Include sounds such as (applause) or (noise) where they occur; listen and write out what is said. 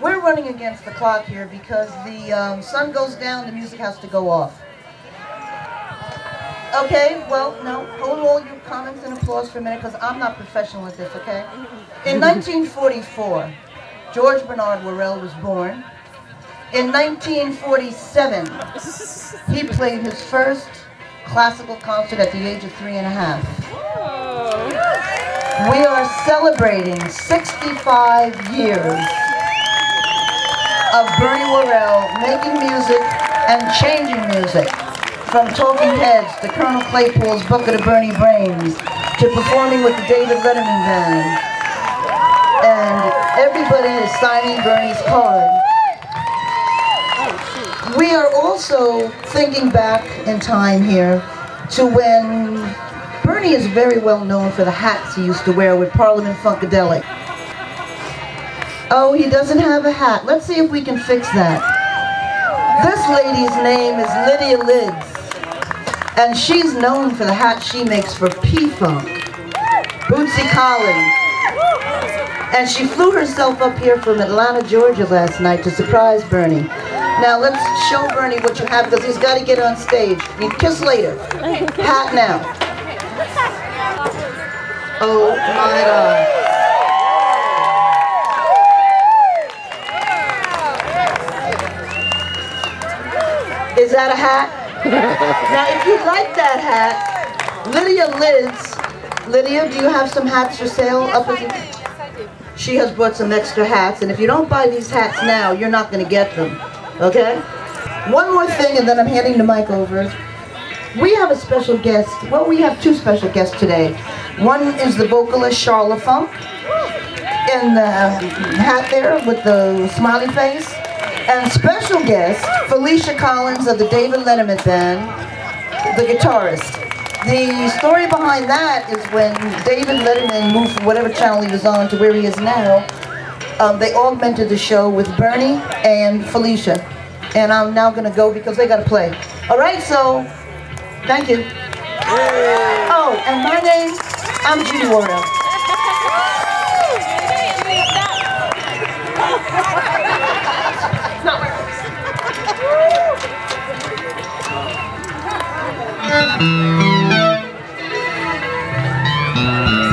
we're running against the clock here because the um, sun goes down, the music has to go off. Okay, well, no, hold all your comments and applause for a minute because I'm not professional at this, okay? In (laughs) 1944, George Bernard Worrell was born. In 1947, he played his first classical concert at the age of three and a half. We are celebrating 65 years of Bernie Worrell making music and changing music. From Talking Heads to Colonel Claypool's Bucket of Bernie Brains to performing with the David Letterman Band. And everybody is signing Bernie's card. We are also thinking back in time here to when Bernie is very well known for the hats he used to wear with Parliament Funkadelic. Oh, he doesn't have a hat. Let's see if we can fix that. This lady's name is Lydia Lids. And she's known for the hat she makes for P-Funk. Bootsy Collins. And she flew herself up here from Atlanta, Georgia last night to surprise Bernie. Now let's show Bernie what you have because he's got to get on stage. You kiss later. Hat now. (laughs) Oh my God. Is that a hat? (laughs) now, if you like that hat, Lydia Lids, Lydia, do you have some hats for sale up at the... She has bought some extra hats, and if you don't buy these hats now, you're not going to get them, okay? One more thing, and then I'm handing the mic over. We have a special guest. Well, we have two special guests today. One is the vocalist Charla Funk, in the hat there with the smiley face. And special guest, Felicia Collins of the David Letterman Band, the guitarist. The story behind that is when David Letterman moved from whatever channel he was on to where he is now, um, they augmented the show with Bernie and Felicia. And I'm now going to go because they got to play. All right, so thank you. Oh, and my name, I'm Judie Worrell. (laughs) Música